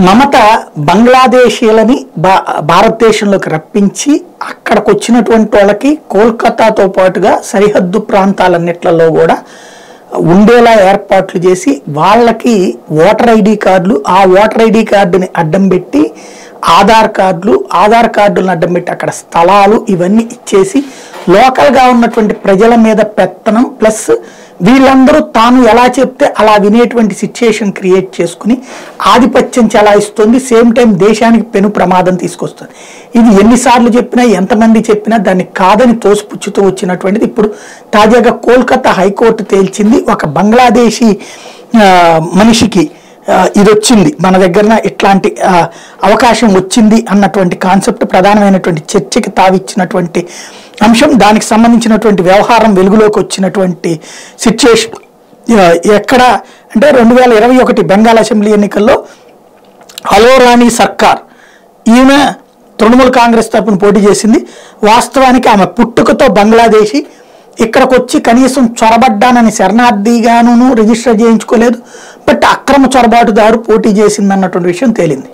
మమత బంగ్లాదేశీయులని భా భారతదేశంలోకి రప్పించి అక్కడికి వచ్చినటువంటి వాళ్ళకి కోల్కతాతో పాటుగా సరిహద్దు ప్రాంతాలన్నిట్లలో కూడా ఉండేలా ఏర్పాట్లు చేసి వాళ్ళకి ఓటర్ ఐడి కార్డులు ఆ ఓటర్ ఐడి కార్డుని అడ్డం పెట్టి ఆధార్ కార్డులు ఆధార్ కార్డులను అడ్డం పెట్టి అక్కడ స్థలాలు ఇవన్నీ ఇచ్చేసి లోకల్గా ఉన్నటువంటి ప్రజల మీద పెత్తనం ప్లస్ వీళ్ళందరూ తాను ఎలా చెప్తే అలా వినేటువంటి సిచ్యుయేషన్ క్రియేట్ చేసుకుని ఆధిపత్యం చెలాయిస్తుంది. సేమ్ టైం దేశానికి పెను ప్రమాదం తీసుకొస్తుంది. ఇది ఎన్నిసార్లు చెప్పినా ఎంతమంది చెప్పినా దాన్ని కాదని తోసిపుచ్చుతూ వచ్చినటువంటిది. ఇప్పుడు తాజాగా కోల్కతా హైకోర్టు తేల్చింది. ఒక బంగ్లాదేశీ మనిషికి ఇది వచ్చింది మన దగ్గర ఇట్లాంటి అవకాశం వచ్చింది అన్నటువంటి కాన్సెప్ట్ ప్రధానమైనటువంటి చర్చకి తావిచ్చినటువంటి అంశం దానికి సంబంధించినటువంటి వ్యవహారం వెలుగులోకి వచ్చినటువంటి సిచ్యుయేషన్ ఎక్కడ అంటే రెండు వేల ఇరవై ఒకటి బెంగాల్ అసెంబ్లీ ఎన్నికల్లో అలోరాణి సర్కార్ ఈమె తృణమూల్ కాంగ్రెస్ తరపున పోటీ చేసింది. వాస్తవానికి ఆమె పుట్టుకతో బంగ్లాదేశీ. ఇక్కడికి వచ్చి కనీసం చొరబడ్డానని శరణార్థిగాను రిజిస్టర్ చేయించుకోలేదు. బట్ అక్రమ చొరబాటుదారు పోటీ చేసింది అన్నటువంటి విషయం తేలింది.